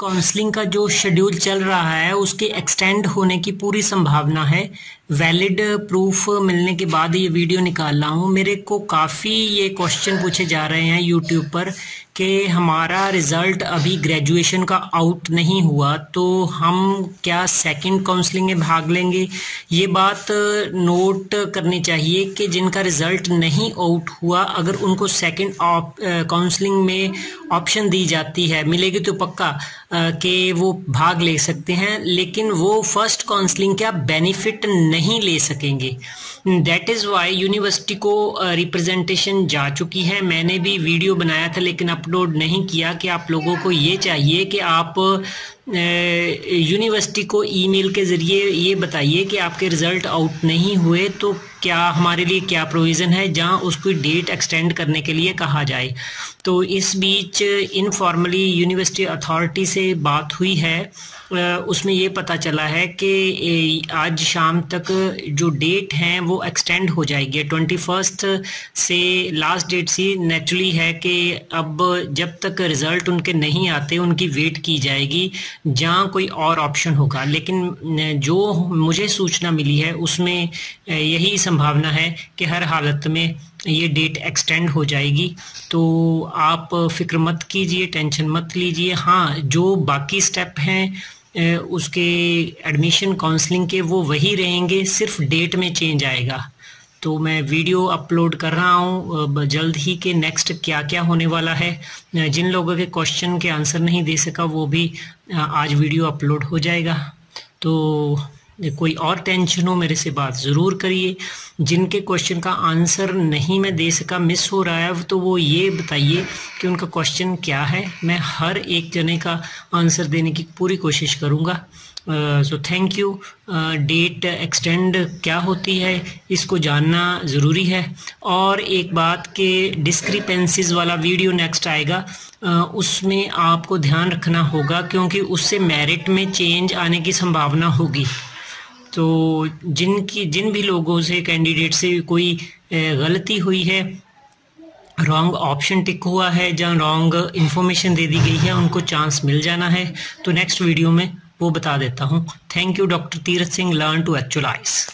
Counselling का जो schedule चल रहा है, उसके एक्सटेंड होने की पूरी संभावना है। वैलिड प्रूफ मिलने के बाद ये वीडियो निकाल रहा हूँ। मेरे को काफ़ी ये क्वेश्चन पूछे जा रहे हैं यूट्यूब पर कि हमारा रिज़ल्ट अभी ग्रेजुएशन का आउट नहीं हुआ तो हम क्या सेकंड काउंसलिंग में भाग लेंगे? ये बात नोट करनी चाहिए कि जिनका रिज़ल्ट नहीं आउट हुआ, अगर उनको सेकंड काउंसलिंग में ऑप्शन दी जाती है, मिलेगी तो पक्का। कि वो भाग ले सकते हैं, लेकिन वो फ़र्स्ट काउंसलिंग का बेनिफिट नहीं ले सकेंगे। दैट इज़ वाई यूनिवर्सिटी को रिप्रेजेंटेशन जा चुकी है। मैंने भी वीडियो बनाया था, लेकिन अपलोड नहीं किया कि आप लोगों को ये चाहिए कि आप यूनिवर्सिटी को ईमेल के ज़रिए ये बताइए कि आपके रिज़ल्ट आउट नहीं हुए तो क्या हमारे लिए क्या प्रोविज़न है, जहाँ उसको डेट एक्सटेंड करने के लिए कहा जाए। तो इस बीच इनफॉर्मली यूनिवर्सिटी अथॉरिटी से बात हुई है। उसमें ये पता चला है कि आज शाम तक जो डेट हैं, वो एक्सटेंड हो जाएगी। ट्वेंटी फ़र्स्ट से लास्ट डेट सी नेचुरली है कि अब जब तक रिज़ल्ट उनके नहीं आते, उनकी वेट की जाएगी, जहाँ कोई और ऑप्शन होगा। लेकिन जो मुझे सूचना मिली है, उसमें यही संभावना है कि हर हालत में ये डेट एक्सटेंड हो जाएगी। तो आप फ़िक्र मत कीजिए, टेंशन मत लीजिए। हाँ जो बाकी स्टेप हैं उसके एडमिशन काउंसलिंग के वो वही रहेंगे, सिर्फ़ डेट में चेंज आएगा। तो मैं वीडियो अपलोड कर रहा हूँ जल्द ही के नेक्स्ट क्या क्या होने वाला है। जिन लोगों के क्वेश्चन के आंसर नहीं दे सका, वो भी आज वीडियो अपलोड हो जाएगा। तो कोई और टेंशन हो मेरे से बात ज़रूर करिए। जिनके क्वेश्चन का आंसर नहीं मैं दे सका मिस हो रहा है तो वो ये बताइए कि उनका क्वेश्चन क्या है। मैं हर एक जने का आंसर देने की पूरी कोशिश करूँगा। So thank you date extend क्या होती है इसको जानना ज़रूरी है। और एक बात के डिस्क्रिपेंसीज वाला वीडियो नेक्स्ट आएगा। uh, उसमें आपको ध्यान रखना होगा क्योंकि उससे मेरिट में चेंज आने की संभावना होगी। तो जिनकी, जिन भी लोगों से कैंडिडेट से कोई गलती हुई है रॉन्ग ऑप्शन टिक हुआ है, जहाँ रॉन्ग इन्फॉर्मेशन दे दी गई है, उनको चांस मिल जाना है। तो नेक्स्ट वीडियो में वो बता देता हूँ। Thank you doctor Tirath Singh learn to actualise